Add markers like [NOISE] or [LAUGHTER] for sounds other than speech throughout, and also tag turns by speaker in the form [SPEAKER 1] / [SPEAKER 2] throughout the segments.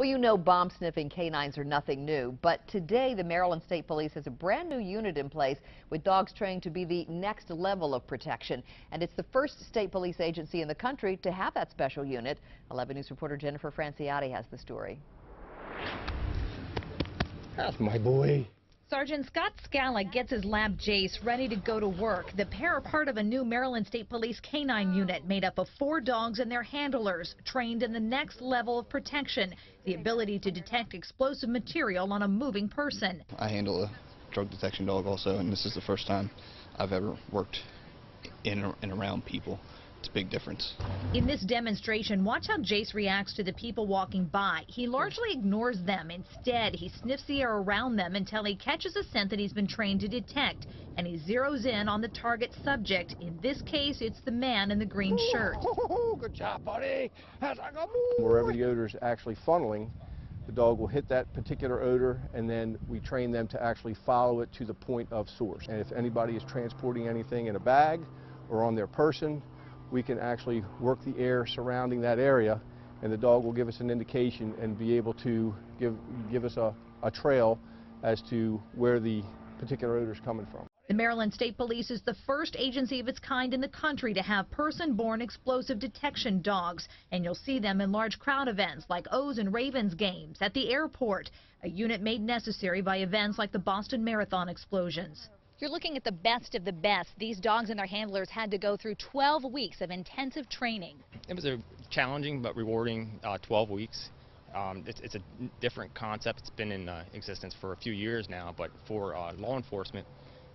[SPEAKER 1] Well, you know bomb sniffing canines are nothing new, but today the Maryland State Police has a brand new unit in place with dogs trained to be the next level of protection. And it's the first state police agency in the country to have that special unit. 11 News reporter Jennifer Franciotti has the story.
[SPEAKER 2] That's my boy.
[SPEAKER 3] Sergeant Scott Scala gets his lab Jace ready to go to work. The pair are part of a new Maryland State Police canine unit made up of four dogs and their handlers, trained in the next level of protection, the ability to detect explosive material on a moving person.
[SPEAKER 4] I handle a drug detection dog also, and this is the first time I've ever worked in and around people. It's a big difference.
[SPEAKER 3] In this demonstration, watch how Jace reacts to the people walking by. He largely ignores them. Instead, he sniffs the air around them until he catches a scent that he's been trained to detect. And he zeroes in on the target subject. In this case, it's the man in the green shirt. [LAUGHS]
[SPEAKER 2] Good job, buddy. Wherever the odor is actually funneling, the dog will hit that particular odor and then we train them to actually follow it to the point of source. And if anybody is transporting anything in a bag or on their person, we can actually work the air surrounding that area and the dog will give us an indication and be able to give, give us a, a trail as to where the particular odor is coming from.
[SPEAKER 3] The Maryland State Police is the first agency of its kind in the country to have person-borne explosive detection dogs, and you'll see them in large crowd events like O's and Ravens games, at the airport, a unit made necessary by events like the Boston Marathon explosions. You're looking at the best of the best. These dogs and their handlers had to go through 12 weeks of intensive training.
[SPEAKER 5] It was a challenging but rewarding uh, 12 weeks. Um, it's, it's, a different concept. It's been in uh, existence for a few years now, but for uh, law enforcement,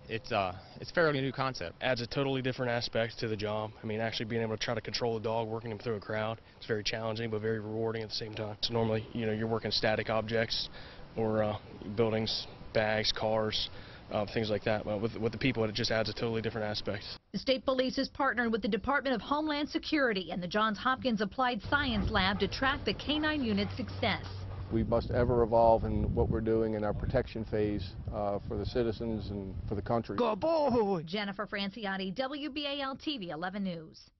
[SPEAKER 5] it's uh, it's fairly new concept.
[SPEAKER 6] Adds a totally different aspect to the job. I mean, actually being able to try to control a dog, working him through a crowd, it's very challenging but very rewarding at the same time. So normally, you know, you're working static objects or uh, buildings, bags, cars, uh, things like that. But with, with the people, it just adds a totally different aspect.
[SPEAKER 3] The state police has partnered with the Department of Homeland Security and the Johns Hopkins Applied Science Lab to track the canine unit's success.
[SPEAKER 2] We must ever evolve in what we're doing in our protection phase uh, for the citizens and for the country.
[SPEAKER 3] Jennifer Franciotti, WBAL TV 11 News.